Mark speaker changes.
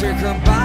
Speaker 1: to come by.